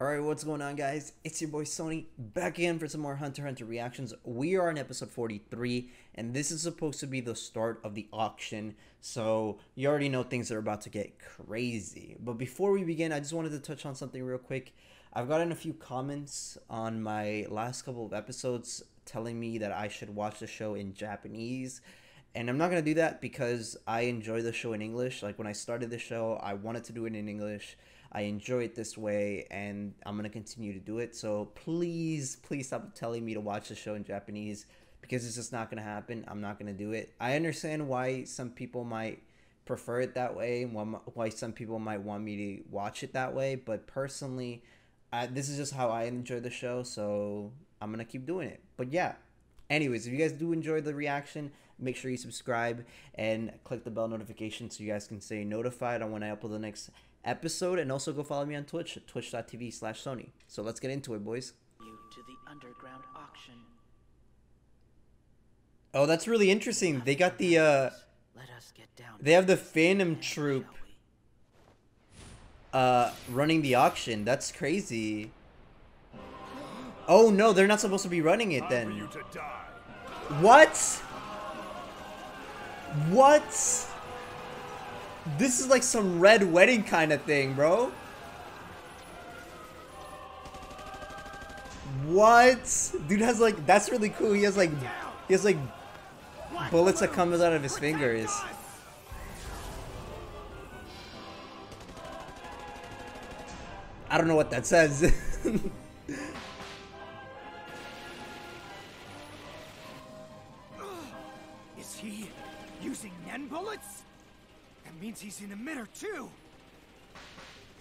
Alright, what's going on guys? It's your boy Sohnee back again for some more Hunter Hunter reactions. We are on episode 43 and this is supposed to be the start of the auction. So you already know things are about to get crazy. But before we begin, I just wanted to touch on something real quick. I've gotten a few comments on my last couple of episodes telling me that I should watch the show in Japanese. And I'm not going to do that because I enjoy the show in English. Like when I started the show, I wanted to do it in English I enjoy it this way and I'm to continue to do it. So please, please stop telling me to watch the show in Japanese because it's just not to happen. I'm not to do it. I understand why some people might prefer it that way and why some people might want me to watch it that way. But personally, I, this is just how I enjoy the show. So I'm to keep doing it. But yeah, anyways, if you guys do enjoy the reaction, make sure you subscribe and click the bell notification so you guys can stay notified on when I upload the next episode and also go follow me on Twitch at twitch.tv slash Sohnee. So let's get into it, boys. You to the underground auction. Oh, that's really interesting. They got the uh Let us get down. They have the Phantom Troupe uh running the auction. That's crazy. Oh no, they're not supposed to be running it then. What? What? This is like some red wedding kind of thing, bro. What? Dude has like, that's really cool. He has like, he has like bullets that comes out of his fingers. I don't know what that says. means he's an emitter, too!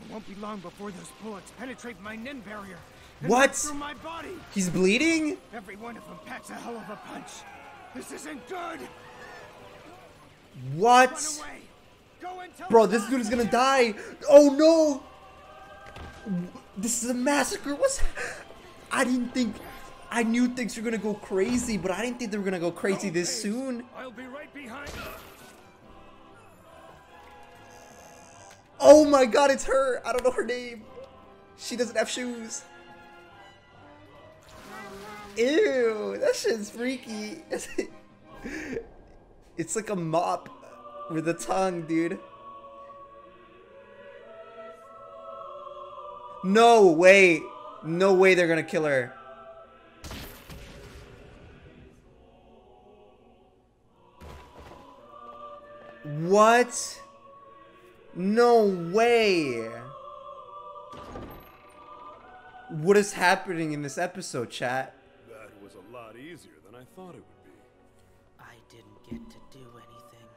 It won't be long before those bullets penetrate my Nen barrier. What? Through my body. He's bleeding? Every one of them packs a hell of a punch. This isn't good. What? Bro, this dude is gonna die. Oh no! This is a massacre. What's? I didn't think. I knew things were gonna go crazy, but I didn't think they were gonna go crazy this soon. I'll be right behind. Oh my god, it's her! I don't know her name. She doesn't have shoes. Ew, that shit's freaky. it's like a mop with a tongue, dude. No way. No way they're gonna kill her. What? No way! What is happening in this episode, chat? That was a lot easier than I thought it would be. I didn't get to do anything.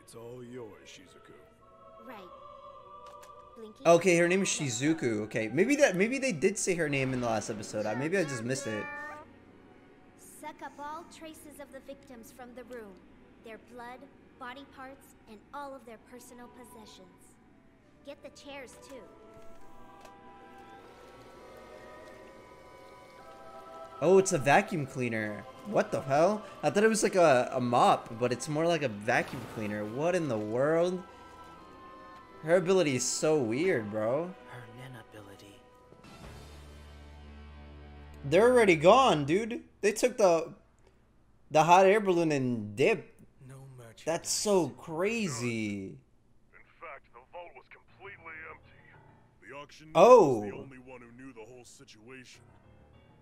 It's all yours, Shizuku. Right. Blinky? Okay, her name is Shizuku. Okay, maybe that maybe they did say her name in the last episode. Maybe I just missed it. Suck up all traces of the victims from the room. Their blood, body parts, and all of their personal possessions. Get the chairs, too. Oh, it's a vacuum cleaner. What the hell? I thought it was like a, a mop, but it's more like a vacuum cleaner. What in the world? Her ability is so weird, bro. Her Nen ability. They're already gone, dude. They took the the hot air balloon and dipped. That's so crazy. In fact, the vault was completely empty. The auctioneer oh. was the only one who knew the whole situation.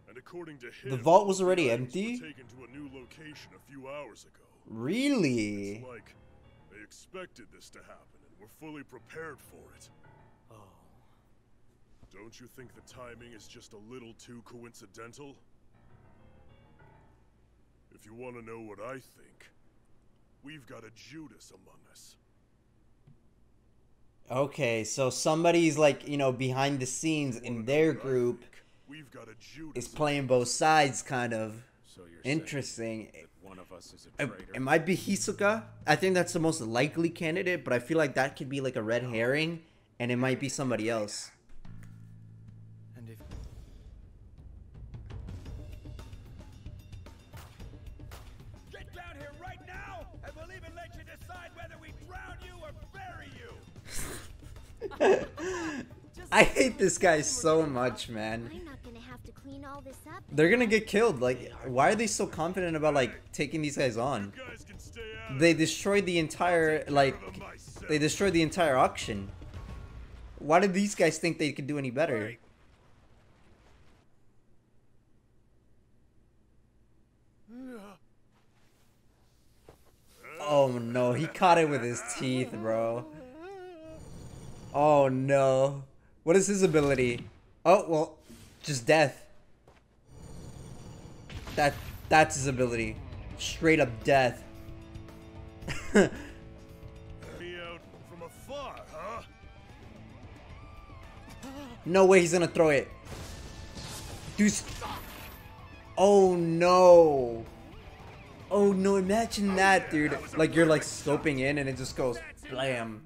And according to him, the vault was already empty. taken to a new location a few hours ago. Really? It's like they expected this to happen and were fully prepared for it. Oh. Don't you think the timing is just a little too coincidental? If you want to know what I think, We've got a Judas among us. Okay, so somebody's like, you know, behind the scenes in their group is playing both sides, kind of. So Interesting. One of us is a traitor. It, it might be Hisoka. I think that's the most likely candidate, but I feel like that could be like a red herring, and it might be somebody else. I hate this guy so much, man. I'm not gonna have to clean all this up. They're gonna get killed. Like, why are they so confident about like taking these guys on? You guys can stay out. They destroyed the entire like, they destroyed the entire auction. Why did these guys think they could do any better? Wait. Oh no, he caught it with his teeth, bro. Oh no. What is his ability? Oh, well, just death. That that's his ability. Straight up death. No way he's gonna throw it. Dude. Oh no. Oh no, imagine that, dude. Like you're like scoping in and it just goes blam.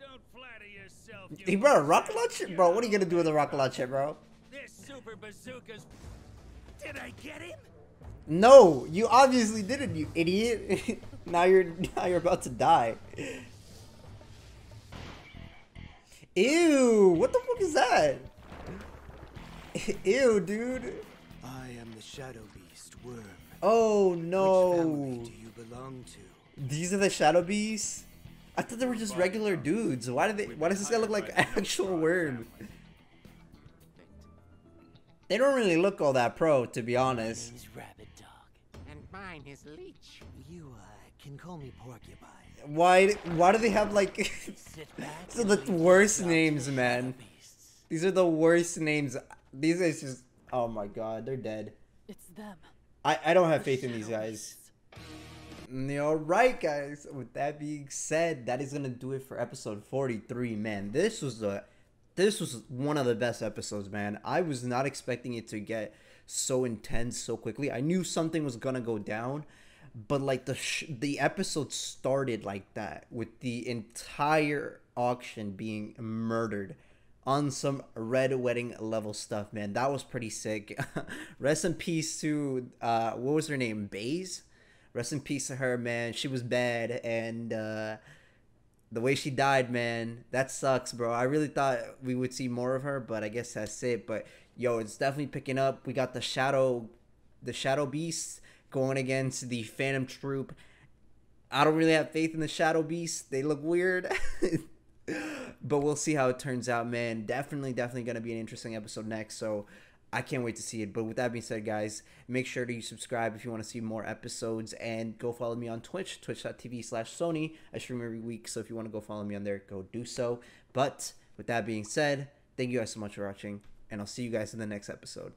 Don't flatter yourself. He brought a rocket launcher? Bro, what are you gonna do with a rocket launcher, bro? This super bazooka's. Did I get him? No, you obviously didn't, you idiot. now you're now you're about to die. Ew, what the fuck is that? Ew, dude. I am the Shadow Beast, Worm. Oh Which no. do you belong to? These are the shadow beasts? I thought they were just regular dudes. Why do they why does this guy look like an actual worm? They don't really look all that pro, to be honest. He's Rabbit Dog. And mine is Leech. You uh, can call me Porcupine. Why why do they have like Sit back. So the worst names, man. These are the worst names. These guys just. Oh my god, they're dead. It's them. I, I don't have faith in these guys. Alright, guys. With that being said, that is gonna do it for episode 43. Man, this was the. This was one of the best episodes, man. I was not expecting it to get so intense so quickly. I knew something was gonna go down, but like the the episode started like that with the entire auction being murdered on some red wedding level stuff man. That was pretty sick. Rest in peace to uh what was her name? Baze? Rest in peace to her man. She was bad and uh the way she died man that sucks bro. I really thought we would see more of her but i guess that's it. But yo it's definitely picking up. We got the shadow the shadow beast going against the phantom troupe. I don't really have faith in the Shadow Beasts. They look weird. but we'll see how it turns out, man. Definitely, definitely going to be an interesting episode next. So I can't wait to see it. But with that being said, guys, make sure to subscribe if you want to see more episodes and go follow me on Twitch, twitch.tv slash Sohnee. I stream every week. So if you want to go follow me on there, go do so. But with that being said, thank you guys so much for watching. And I'll see you guys in the next episode.